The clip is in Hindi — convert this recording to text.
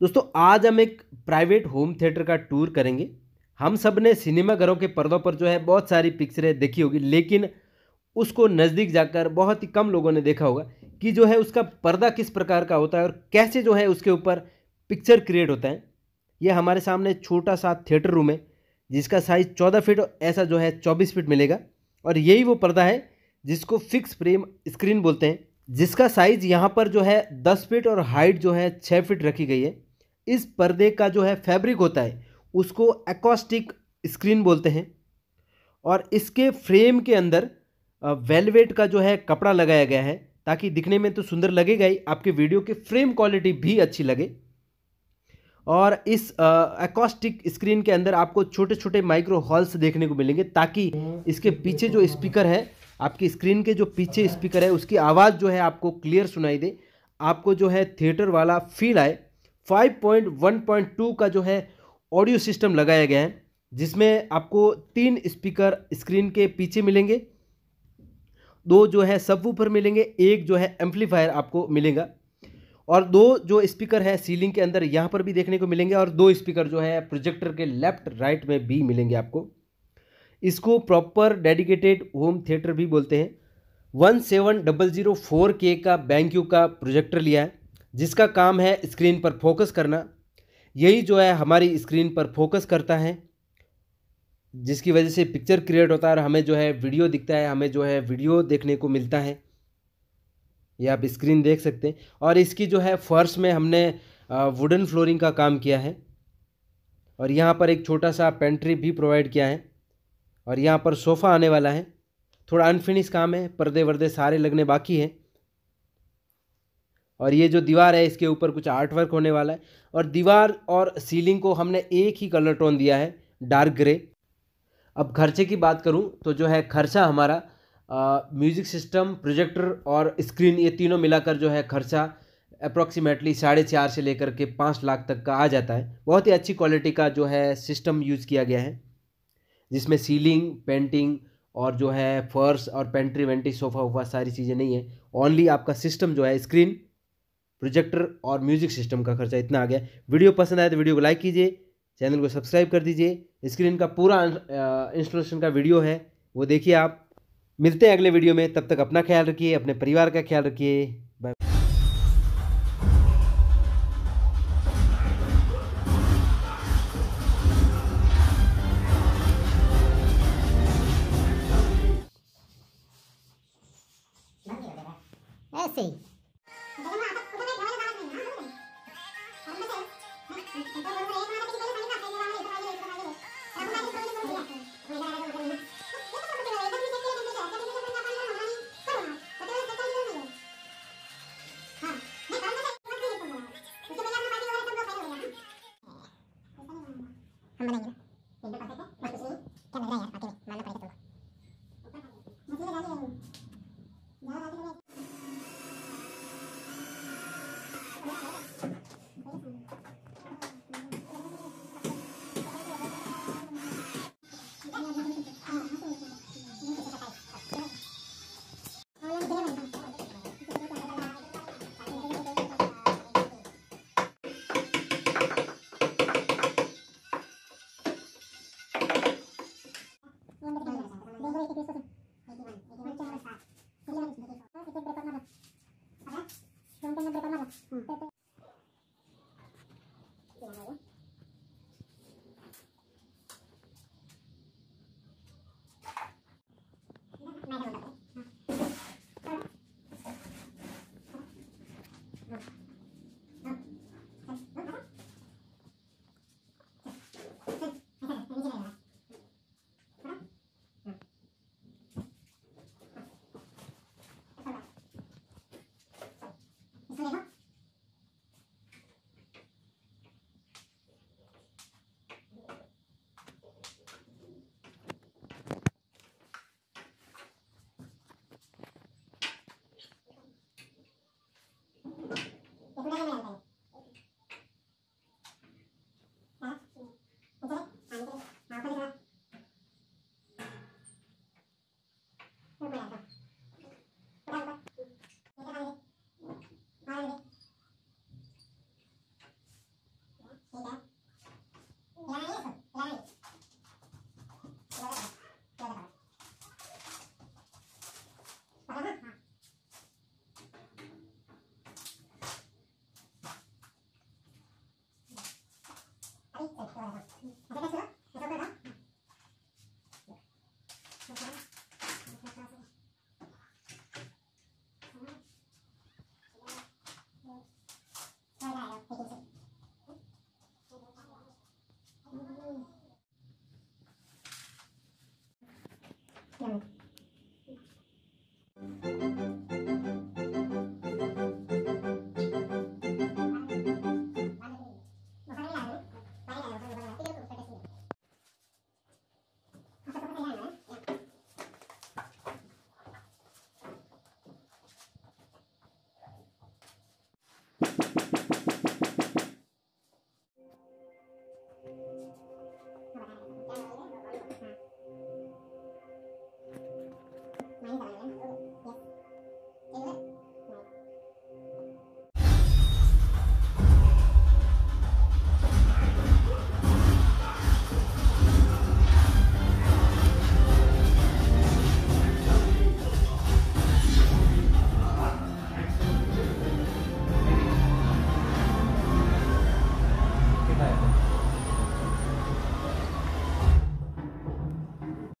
दोस्तों, आज हम एक प्राइवेट होम थिएटर का टूर करेंगे। हम सबने सिनेमाघरों के पर्दों पर जो है बहुत सारी पिक्चरें देखी होगी, लेकिन उसको नज़दीक जाकर बहुत ही कम लोगों ने देखा होगा कि जो है उसका पर्दा किस प्रकार का होता है और कैसे जो है उसके ऊपर पिक्चर क्रिएट होता है। ये हमारे सामने छोटा सा थिएटर रूम है, जिसका साइज़ चौदह फीट ऐसा जो है चौबीस फीट मिलेगा। और यही वो पर्दा है, जिसको फिक्स फ्रेम स्क्रीन बोलते हैं, जिसका साइज़ यहाँ पर जो है दस फीट और हाइट जो है छः फीट रखी गई है। इस पर्दे का जो है फैब्रिक होता है, उसको एकॉस्टिक स्क्रीन बोलते हैं। और इसके फ्रेम के अंदर वेलवेट का जो है कपड़ा लगाया गया है, ताकि दिखने में तो सुंदर लगेगा ही, आपके वीडियो की फ्रेम क्वालिटी भी अच्छी लगे। और इस एकॉस्टिक स्क्रीन के अंदर आपको छोटे छोटे माइक्रो हॉल्स देखने को मिलेंगे, ताकि इसके पीछे जो स्पीकर है, आपकी स्क्रीन के जो पीछे स्पीकर है, उसकी आवाज़ जो है आपको क्लियर सुनाई दे। आपको जो है थिएटर वाला फील आए। 5.1.2 का जो है ऑडियो सिस्टम लगाया गया है, जिसमें आपको तीन स्पीकर स्क्रीन के पीछे मिलेंगे। दो जो है सब ऊपर मिलेंगे, एक जो है एम्पलीफायर आपको मिलेगा। और दो जो स्पीकर है सीलिंग के अंदर, यहाँ पर भी देखने को मिलेंगे, और दो स्पीकर जो है प्रोजेक्टर के लेफ़्ट राइट में भी मिलेंगे आपको। इसको प्रॉपर डेडिकेटेड होम थिएटर भी बोलते हैं। One seven double zero four के का बैंक्यू का प्रोजेक्टर लिया है। जिसका काम है स्क्रीन पर फोकस करना, यही जो है हमारी स्क्रीन पर फोकस करता है, जिसकी वजह से पिक्चर क्रिएट होता है और हमें जो है वीडियो दिखता है, हमें जो है वीडियो देखने को मिलता है। ये आप स्क्रीन देख सकते हैं। और इसकी जो है फर्श में हमने वुडन फ्लोरिंग का काम किया है। और यहाँ पर एक छोटा सा पेंट्री भी प्रोवाइड किया है। और यहाँ पर सोफ़ा आने वाला है। थोड़ा अनफिनिश काम है, पर्दे वर्दे सारे लगने बाकी हैं। और ये जो दीवार है, इसके ऊपर कुछ आर्ट वर्क होने वाला है। और दीवार और सीलिंग को हमने एक ही कलर टोन दिया है डार्क ग्रे अब खर्चे की बात करूँ तो जो है खर्चा हमारा म्यूज़िक सिस्टम प्रोजेक्टर और स्क्रीन ये तीनों मिलाकर जो है खर्चा अप्रॉक्सीमेटली साढ़े चार से लेकर के पाँच लाख तक का आ जाता है। बहुत ही अच्छी क्वालिटी का जो है सिस्टम यूज़ किया गया है, जिसमें सीलिंग पेंटिंग और जो है फर्श और पेंट्री वेंट्री सोफ़ा वोफा सारी चीज़ें नहीं है। ओनली आपका सिस्टम जो है स्क्रीन प्रोजेक्टर और म्यूज़िक सिस्टम का खर्चा इतना आ गया। वीडियो पसंद आए तो वीडियो को लाइक कीजिए, चैनल को सब्सक्राइब कर दीजिए। स्क्रीन का पूरा इंस्टॉलेशन का वीडियो है, वो देखिए आप। मिलते हैं अगले वीडियो में, तब तक अपना ख्याल रखिए, अपने परिवार का ख्याल रखिए। बाय ऐसे ही हम बनाएँगे 嗯，拜拜。Thank you.